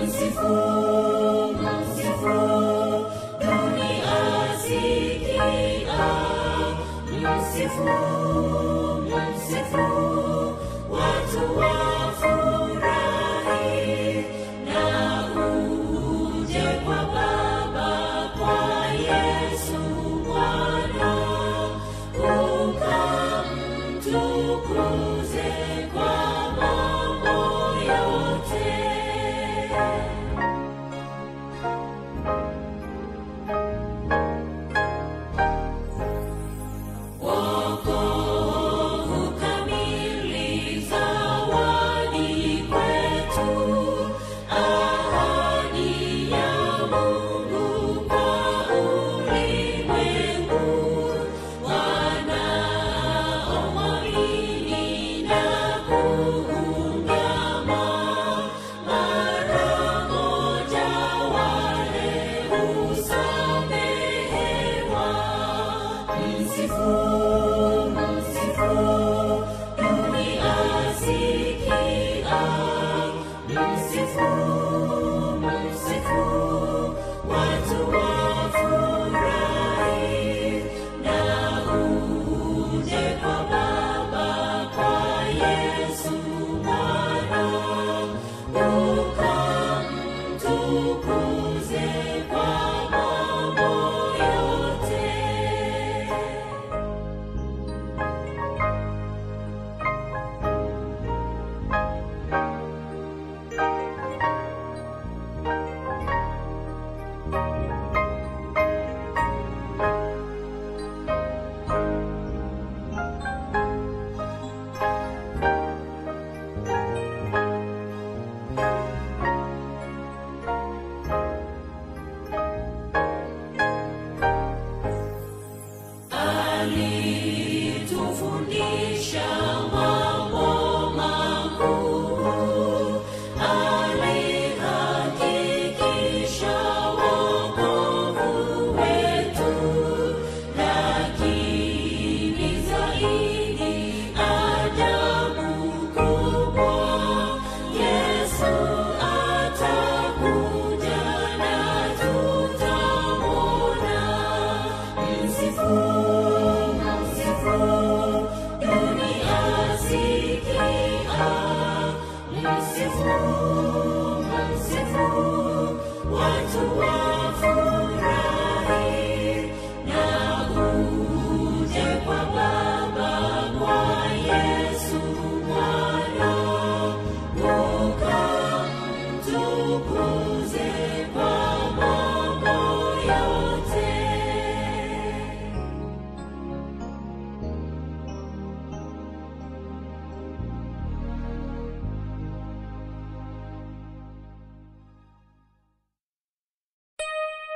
merciful, merciful. Kwa Msifu, msifu, watu wa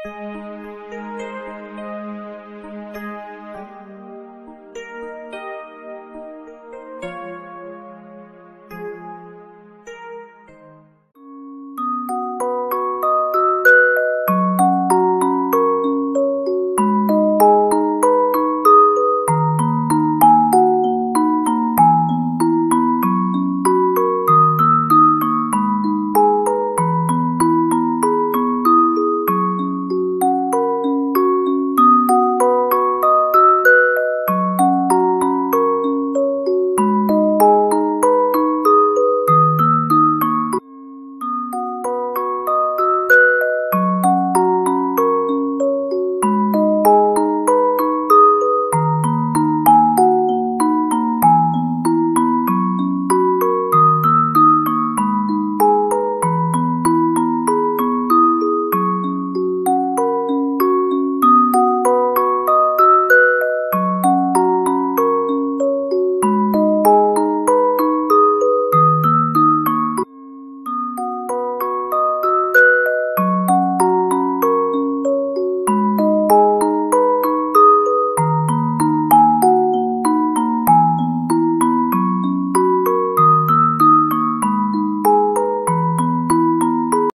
Música